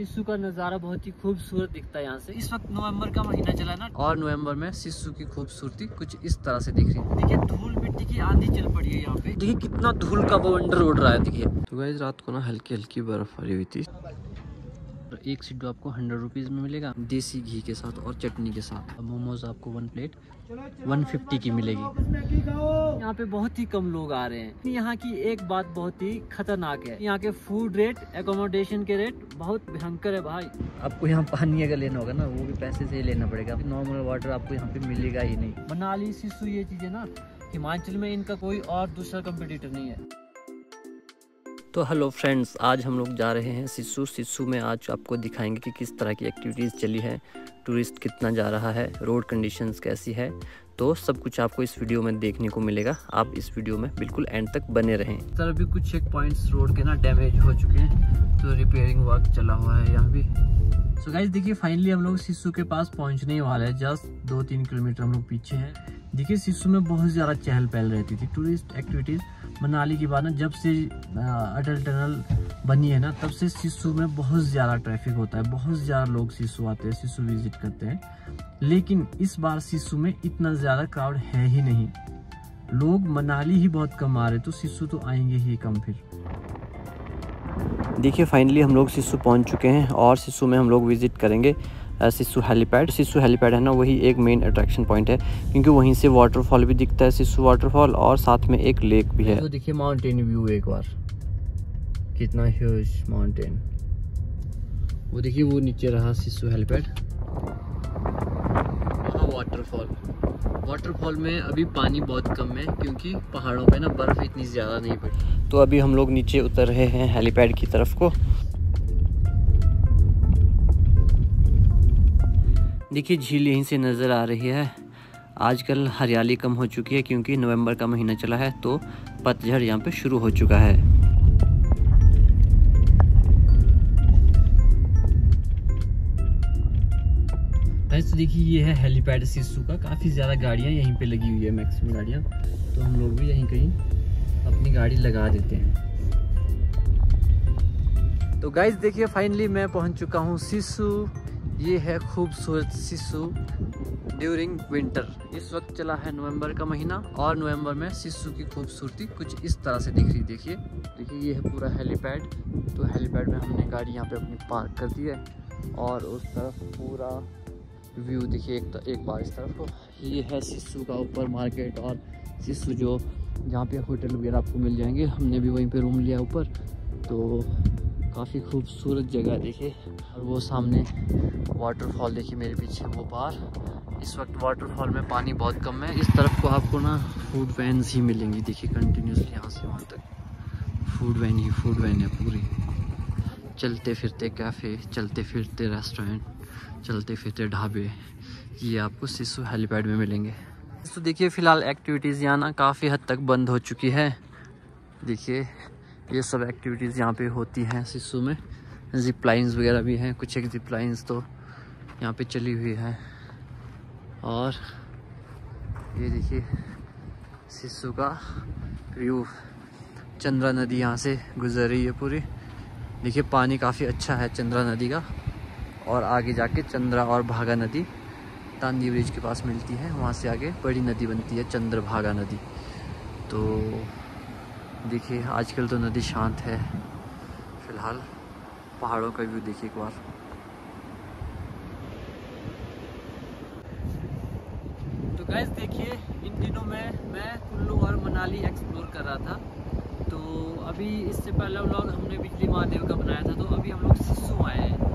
सिस्सू का नज़ारा बहुत ही खूबसूरत दिखता है यहाँ से इस वक्त नवंबर का महीना चला है ना और नवंबर में सिस्सू की खूबसूरती कुछ इस तरह से दिख रही है देखिए धूल मिट्टी की आंधी चल पड़ी है यहाँ पे देखिए कितना धूल का बवंडर उड़ रहा है देखिए तो गाइस रात को ना हल्की हल्की बर्फबारी हुई थी और एक सिड्डू आपको हंड्रेड रुपीज़ में मिलेगा देसी घी के साथ और चटनी के साथ मोमोज आपको वन प्लेट वन फिफ्टी की मिलेगी यहाँ पे बहुत ही कम लोग आ रहे हैं। यहाँ की एक बात बहुत ही खतरनाक है। यहाँ के फ़ूड रेट एकोमोडेशन के रेट बहुत भयंकर है भाई। आपको यहाँ पानी अगर लेना होगा ना वो भी पैसे से ही लेना पड़ेगा। नॉर्मल वाटर आपको यहाँ पे मिलेगा ही नहीं। मनाली सिसु ये चीज़ें ना हिमाचल में इनका कोई और दूसरा कंपटीटर नहीं है। तो हेलो फ्रेंड्स आज हम लोग जा रहे हैं सिस्सू। सिस्सू में आज आपको दिखाएँगे कि किस तरह की एक्टिविटीज़ चली है। टूरिस्ट कितना जा रहा है रोड कंडीशंस कैसी है। तो सब कुछ आपको इस वीडियो में देखने को मिलेगा। आप इस वीडियो में बिल्कुल एंड तक बने रहें। सर, अभी कुछ चेक पॉइंट्स रोड के ना डैमेज हो चुके हैं तो रिपेयरिंग वर्क चला हुआ है यहाँ भी। सो so गाइज़ देखिए फाइनली हम लोग सिस्सू के पास पहुँचने वाले हैं। जस्ट दो तीन किलोमीटर हम लोग पीछे हैं। देखिए सिस्सू में बहुत ज़्यादा चहल पहल रहती थी। टूरिस्ट एक्टिविटीज़ मनाली के बाद ना जब से अटल टनल बनी है ना तब से सिस्सू में बहुत ज़्यादा ट्रैफ़िक होता है बहुत ज़्यादा लोग सिस्सू आते हैं सिस्सू विज़िट करते हैं। लेकिन इस बार सिस्सू में इतना ज़्यादा क्राउड है ही नहीं। लोग मनाली ही बहुत कम आ रहे तो सिस्सू तो आएँगे ही कम फिर। देखिए फाइनली हम लोग सिस्सू पहुँच चुके हैं और सिस्सू में हम लोग विज़िट करेंगे सिस्सू हेलीपैड। सिस्सू हेलीपैड है ना वही एक मेन अट्रैक्शन पॉइंट है क्योंकि वहीं से वाटरफॉल भी दिखता है सिस्सू वाटरफॉल और साथ में एक लेक भी है। तो देखिए माउंटेन व्यू एक बार। कितना ह्यूज माउंटेन वो देखिए वो नीचे रहा सिस्सू हेलीपैड। वाटरफॉल वाटरफॉल में अभी पानी बहुत कम है क्योंकि पहाड़ों पे ना बर्फ़ इतनी ज़्यादा नहीं पड़ी। तो अभी हम लोग नीचे उतर रहे हैं हेलीपैड की तरफ़ को। देखिए झील यहीं से नज़र आ रही है। आजकल हरियाली कम हो चुकी है क्योंकि नवंबर का महीना चला है तो पतझड़ यहाँ पे शुरू हो चुका है। तो देखिए, ये है हेलीपैड सिस्सू का। काफ़ी ज़्यादा गाड़ियाँ यहीं पे लगी हुई है, मैक्सिमम गाड़ियाँ। तो हम लोग भी यहीं कहीं अपनी गाड़ी लगा देते हैं। तो गाइज़ देखिए फाइनली मैं पहुँच चुका हूँ सिस्सू ये है खूबसूरत सिसु ड्यूरिंग विंटर इस वक्त चला है नवंबर का महीना और नवंबर में सिसु की खूबसूरती कुछ इस तरह से दिख रही देखिए देखिए, ये है पूरा हेलीपैड। तो हेलीपैड में हमने गाड़ी यहाँ पे अपनी पार्क कर दी है और उस तरफ़ पूरा व्यू देखिए एक, एक बार इस तरफ़ ये है सिसु का ऊपर मार्केट और सिसु जो जहाँ पे होटल वगैरह आपको मिल जाएँगे। हमने भी वहीं पे रूम लिया ऊपर। तो काफ़ी खूबसूरत जगह देखिए। और वो सामने वाटरफॉल देखिए मेरे पीछे वो बाहर इस वक्त वाटरफॉल में पानी बहुत कम है। इस तरफ़ को आपको ना फ़ूड वैन्स ही मिलेंगी। देखिए कंटिन्यूसली यहाँ से वहाँ तक। फ़ूड वैन ही फ़ूड वैन है पूरी। चलते फिरते कैफ़े चलते फिरते रेस्टोरेंट चलते फिरते ढाबे। ये आपको सिसु हेलीपैड में मिलेंगे। तो देखिए, फ़िलहाल एक्टिविटीज़ यहाँ ना काफ़ी हद तक बंद हो चुकी है। देखिए, ये सब एक्टिविटीज़ यहाँ पे होती हैं सिस्सू में। जिप लाइन्स वगैरह भी हैं। कुछ एक जिप लाइन्स तो यहाँ पे चली हुई है। और ये देखिए सिस्सू का व्यू। चंद्रा नदी यहाँ से गुजर रही है पूरी। देखिए, पानी काफ़ी अच्छा है चंद्रा नदी का। और आगे जाके चंद्रा और भागा नदी, तांदी ब्रिज के पास मिलती है। वहाँ से आगे बड़ी नदी बनती है, चंद्रभागा नदी। तो देखिए, आजकल तो नदी शांत है, फ़िलहाल पहाड़ों का व्यू देखिए एक बार। तो गैस देखिए, इन दिनों में मैं कुल्लू और मनाली एक्सप्लोर कर रहा था। तो अभी इससे पहला व्लॉग हमने बिजली महादेव का बनाया था तो अभी हम लोग सिस्सू आए हैं।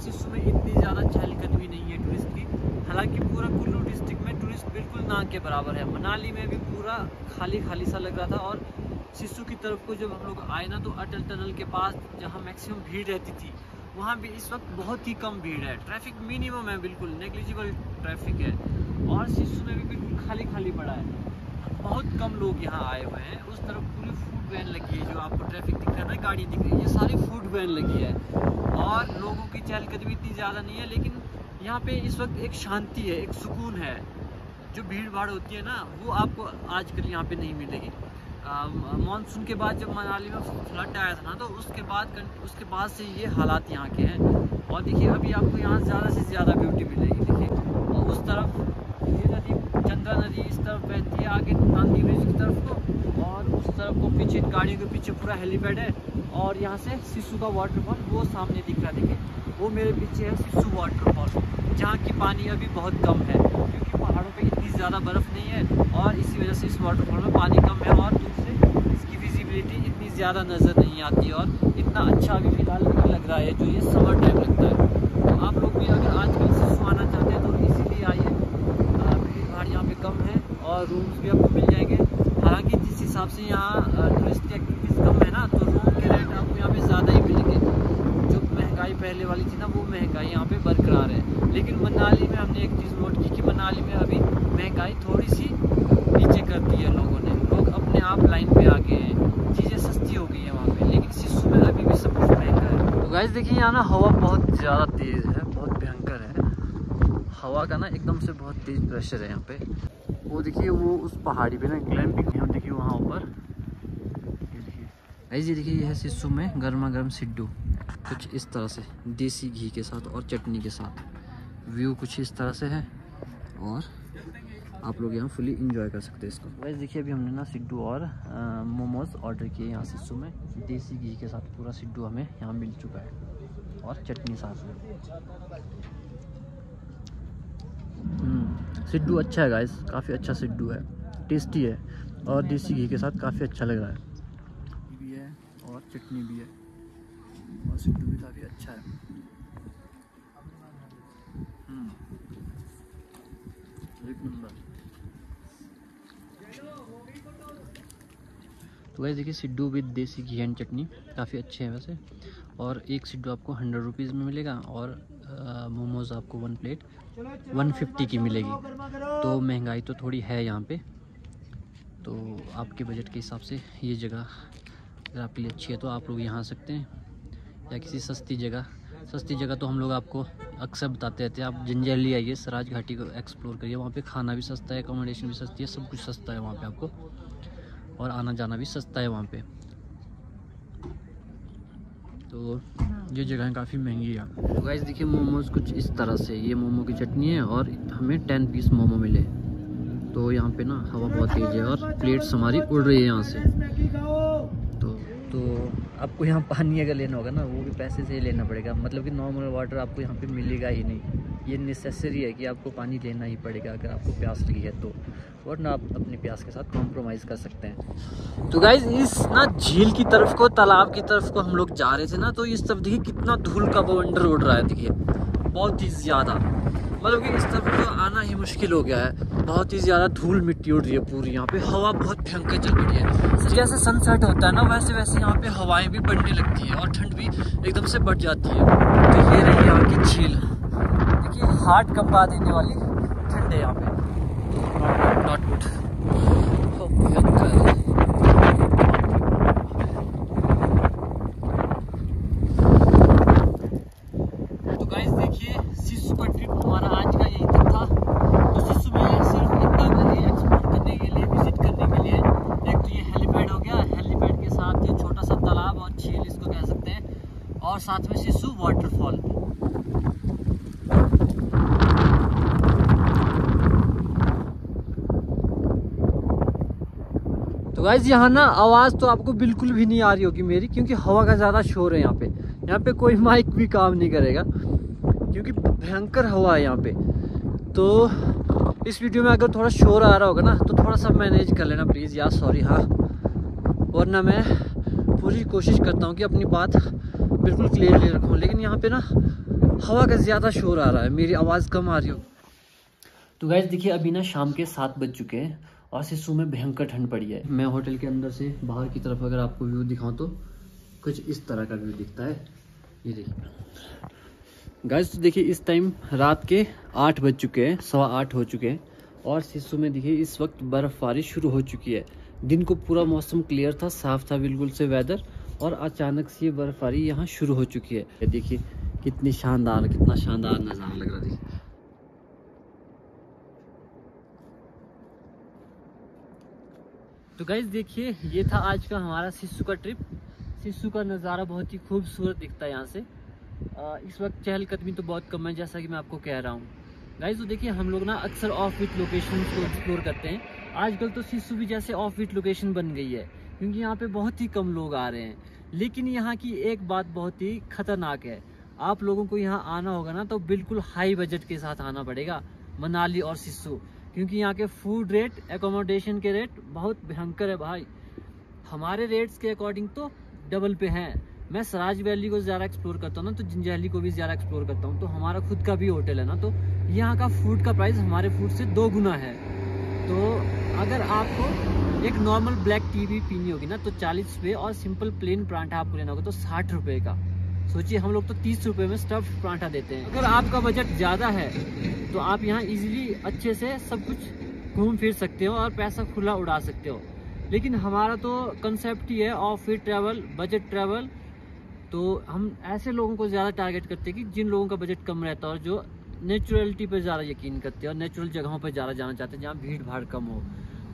बार में इतनी ज़्यादा चहलकदमी नहीं है टूरिस्ट की। हालाँकि पूरा कुल्लू डिस्ट्रिक्ट में टूरिस्ट बिल्कुल ना के बराबर है। मनाली में भी पूरा खाली खाली सा लग रहा था और शिशु की तरफ़ को जब हम लोग आए ना तो अटल टनल के पास जहाँ मैक्सिमम भीड़ रहती थी, वहाँ भी इस वक्त बहुत ही कम भीड़ है। ट्रैफ़िक मिनिमम है बिल्कुल नेग्लिजिबल ट्रैफ़िक है। और शिशु में भी बिल्कुल खाली खाली पड़ा है। बहुत कम लोग यहाँ आए हुए हैं। उस तरफ़ पूरी फ़ूड वैन लगी है जो आपको ट्रैफ़िक दिख रहा है ना गाड़ी दिख रही है। ये सारी फ़ूड वैन लगी है। और लोगों की चहलकदमी इतनी ज़्यादा नहीं है, लेकिन यहाँ पे इस वक्त एक शांति है, एक सुकून है। जो भीड़ भाड़ होती है ना, वो आपको आजकल यहाँ पे नहीं मिलेगी। मानसून के बाद जब मनाली में फ्लड आया था ना तो उसके बाद उसके बाद से ये हालात यहाँ के हैं। और देखिए, अभी आपको यहाँ ज़्यादा से ज़्यादा ब्यूटी मिलेगी, देखिए। उस तरफ़ ये नदी चंद्रा नदी इस तरफ़ बहती है आगे नांदी ब्रिज की तरफ़ को, और उस तरफ़ को पीछे गाड़ियों के पीछे पूरा हेलीपैड है, और यहाँ से सिसु का वाटरफॉल वो सामने दिख रहा देखिए वो मेरे पीछे है सिसु वाटरफॉल जहाँ की पानी अभी बहुत कम है, क्योंकि पहाड़ों पर इतनी ज़्यादा बर्फ़ नहीं है, और इसी वजह से इस वाटरफॉल में पानी कम है, और दूसरे इसकी विजिबिलिटी इतनी ज़्यादा नज़र नहीं आती, और इतना अच्छा अभी फ़िलहाल लग रहा है, जो ये समर टाइम लगता है। तो आप लोग भी अगर आज कल से आना चाहते हैं तो इसीलिए आइए भीड़ भाड़ यहाँ पे कम है और रूम्स भी आपको मिल जाएँगे। हालाँकि जिस हिसाब से यहाँ टूरिस्ट की एक्टिविटीज़ कम है ना तो रूम के रेट आपको यहाँ पे ज़्यादा ही मिलेंगे। जो महँगाई पहले वाली थी ना, वो महँगाई यहाँ पे बरकरार है। लेकिन मनाली में हमने एक चीज़ नोट की कि मनाली में अभी महँगाई थोड़ी सी नीचे कर दी है लोगों ने। लोग अपने आप लाइन पे आ गए हैं। चीज़ें सस्ती हो गई हैं वहाँ पे, लेकिन शिशु में अभी भी सब कुछ महँगा है। तो गाइज़ देखिए यहाँ ना हवा बहुत ज़्यादा तेज़ है, बहुत भयंकर है। हवा का ना एकदम से बहुत तेज़ प्रेशर है यहाँ पे। वो देखिए वो उस पहाड़ी पे ना ग्लैम्पिंग है देखिए वहाँ ऊपर। ऐसे देखिए। ये है सिस्सू में गर्मा गर्म सिड्डू कुछ इस तरह से देसी घी के साथ और चटनी के साथ। व्यू कुछ इस तरह से है और आप लोग यहाँ फुली इंजॉय कर सकते हैं इसको। वैसे देखिए अभी हमने ना सिड्डू और मोमोज़ ऑर्डर किए यहाँ सिस्सू में। देसी घी के साथ पूरा सिड्डू हमें यहाँ मिल चुका है और चटनी साथ में। सिड्डू अच्छा है गाइस काफ़ी अच्छा सिड्डू है। टेस्टी है और देसी घी के साथ काफ़ी अच्छा लग रहा है। भी है और चटनी भी है और सिड्डू भी काफ़ी अच्छा है। हम्म, एक नंबर। तो वैसे देखिए सिड्डू विद देसी घी एंड चटनी काफ़ी अच्छे हैं वैसे। और एक सिड्डू आपको हंड्रेड रुपीज़ में मिलेगा और मोमोज़ आपको वन प्लेट वन फिफ्टी की मिलेगी। तो महँगाई तो थोड़ी है यहाँ पे। तो आपके बजट के हिसाब से ये जगह अगर आपके लिए अच्छी है तो आप लोग यहाँ आ सकते हैं, या किसी सस्ती जगह। सस्ती जगह तो हम लोग आपको अक्सर बताते रहते हैं। आप जंजैली आइए, सराज घाटी को एक्सप्लोर करिए। वहाँ पे खाना भी सस्ता है एकोमोडेशन भी सस्ती है, सब कुछ सस्ता है वहाँ पे आपको। और आना जाना भी सस्ता है वहाँ पे। तो ये जगह काफ़ी महँगी है। तो गाइस देखिए मोमोज़ कुछ इस तरह से, ये मोमो की चटनी है और हमें टेन पीस मोमो मिले। तो यहाँ पे ना हवा बहुत तेज़ है और प्लेट्स हमारी उड़ रही है यहाँ से। तो तो आपको यहाँ पानी अगर लेना होगा ना, वो भी पैसे से ही लेना पड़ेगा। मतलब कि नॉर्मल वाटर आपको यहाँ पे मिलेगा ही नहीं। ये नेसेसरी है कि आपको पानी लेना ही पड़ेगा अगर आपको प्यास लगी है तो। वरना आप अपने प्यास के साथ कॉम्प्रोमाइज़ कर सकते हैं। तो गाइज़ इस ना झील की तरफ़ को, तालाब की तरफ़ को हम लोग जा रहे थे ना तो इस तरफ़ देखिए कितना धूल का वो अंडर उड़ रहा है, देखिए। बहुत ही ज़्यादा। मतलब कि इस तरफ़ तो आना ही मुश्किल हो गया है। बहुत ही ज़्यादा धूल मिट्टी उड़ रही है पूरी यहाँ पे। हवा बहुत भयंकर चल रही है। जैसे सनसेट होता है ना, वैसे वैसे यहाँ पे हवाएँ भी बढ़ने लगती है और ठंड भी एकदम से बढ़ जाती है। तो ये रही यहाँ की झील। देखिए, हार्ट कंपा देने वाली नॉट गुड तो गाइस देखिए सिसु का ट्रिप हमारा आज का यही तक था तो सिसु में सिर्फ़ इतना एक्सप्लोर करने के लिए विज़िट करने के लिए एक तो ये हेलीपैड हो गया हेलीपैड के साथ ये छोटा सा तालाब और झील इसको कह सकते हैं और साथ में सिसु वाटरफॉल तो गाइज़ यहाँ ना आवाज़ तो आपको बिल्कुल भी नहीं आ रही होगी मेरी, क्योंकि हवा का ज़्यादा शोर है यहाँ पे। यहाँ पे कोई माइक भी काम नहीं करेगा, क्योंकि भयंकर हवा है यहाँ पे। तो इस वीडियो में अगर थोड़ा शोर आ रहा होगा ना तो थोड़ा सा मैनेज कर लेना प्लीज़ यार सॉरी हाँ। वरना मैं पूरी कोशिश करता हूँ कि अपनी बात बिल्कुल क्लियरली रखूँ, लेकिन यहाँ पे ना हवा का ज़्यादा शोर आ रहा है, मेरी आवाज़ कम आ रही हो तो गैस देखिए, अभी ना शाम के सात बज चुके हैं और सिसु में भयंकर ठंड पड़ी है। मैं होटल के अंदर से बाहर की तरफ़ अगर आपको व्यू दिखाऊँ तो कुछ इस तरह का व्यू दिखता है। ये देखिए। गाइस तो देखिए, इस टाइम रात के आठ बज चुके हैं, सवा आठ हो चुके हैं, और सिसु में देखिए, इस वक्त बर्फ़बारी शुरू हो चुकी है। दिन को पूरा मौसम क्लियर था, साफ़ था बिल्कुल से वेदर और अचानक से ये बर्फ़बारी यहाँ शुरू हो चुकी है। देखिए, कितनी शानदार, कितना शानदार नज़ारा लग रहा देखिए तो गाइज़ देखिए ये था आज का हमारा सिस्सू का ट्रिप सिस्सू का नज़ारा बहुत ही खूबसूरत दिखता है यहाँ से। आ, इस वक्त चहलकदमी तो बहुत कम है जैसा कि मैं आपको कह रहा हूँ। गाइज़ तो देखिए हम लोग ना अक्सर ऑफ़ बीट लोकेशन को एक्सप्लोर करते हैं। आजकल तो सिस्सू भी जैसे ऑफ़ बीट लोकेशन बन गई है क्योंकि यहाँ पे बहुत ही कम लोग आ रहे हैं। लेकिन यहाँ की एक बात बहुत ही खतरनाक है। आप लोगों को यहाँ आना होगा ना तो बिल्कुल हाई बजट के साथ आना पड़ेगा मनाली और सिस्सू। क्योंकि यहाँ के फ़ूड रेट एकोमोडेशन के रेट बहुत भयंकर है भाई। हमारे रेट्स के अकॉर्डिंग तो डबल पे हैं। मैं सराज वैली को ज़्यादा एक्सप्लोर करता हूँ ना तो जिंजैली को भी ज़्यादा एक्सप्लोर करता हूँ। तो हमारा खुद का भी होटल है ना तो यहाँ का फ़ूड का प्राइस हमारे फ़ूड से दो गुना है। तो अगर आपको एक नॉर्मल ब्लैक टी भी पीनी होगी ना तो चालीस रुपये और सिंपल प्लेन परांठा आपको लेना होगा तो साठ रुपये का। सोचिए, हम लोग तो तीस रुपये में स्टफ़ परांठा देते हैं। अगर आपका बजट ज़्यादा है तो आप यहाँ इजीली अच्छे से सब कुछ घूम फिर सकते हो और पैसा खुला उड़ा सकते हो। लेकिन हमारा तो कंसेप्ट ही है offbeat travel budget travel तो हम ऐसे लोगों को ज़्यादा टारगेट करते हैं कि जिन लोगों का बजट कम रहता है और जो नेचुरलिटी पर ज़्यादा यकीन करते हैं और नेचुरल जगहों पर ज़्यादा जाना चाहते हैं, जहाँ भीड़ भाड़ कम हो।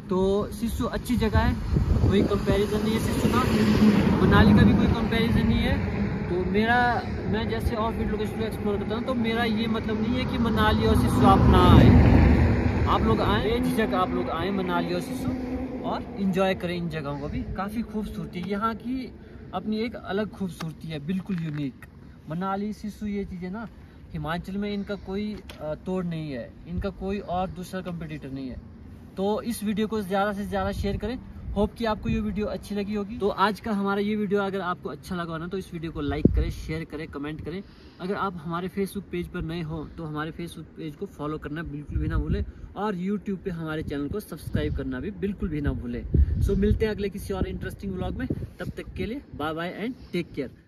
तो सिस्सू, अच्छी जगह है, कोई कंपैरिजन नहीं है सिस्सू का। मनाली का भी कोई कंपैरिजन नहीं है। मेरा, मैं जैसे और बीट लोकेशन को एक्सप्लोर करता हूँ तो मेरा ये मतलब नहीं है कि मनाली और सिसु आप ना आए। आप लोग आए जगह आप लोग आए मनाली और सिसु और इन्जॉय करें इन जगहों को भी। काफ़ी खूबसूरती है यहाँ की अपनी एक अलग खूबसूरती है, बिल्कुल यूनिक मनाली, सिसु ये चीज़ें ना, हिमाचल में इनका कोई तोड़ नहीं है। इनका कोई और दूसरा कंपटीटर नहीं है। तो इस वीडियो को ज़्यादा से ज़्यादा शेयर करें। होप कि आपको ये वीडियो अच्छी लगी होगी। तो आज का हमारा ये वीडियो अगर आपको अच्छा लगा ना तो इस वीडियो को लाइक करें शेयर करें कमेंट करें। अगर आप हमारे फेसबुक पेज पर नए हो तो हमारे फेसबुक पेज को फॉलो करना बिल्कुल भी ना भूलें और यूट्यूब पे हमारे चैनल को सब्सक्राइब करना भी बिल्कुल भी ना भूलें। सो मिलते हैं अगले किसी और इंटरेस्टिंग ब्लॉग में। तब तक के लिए bye bye and take care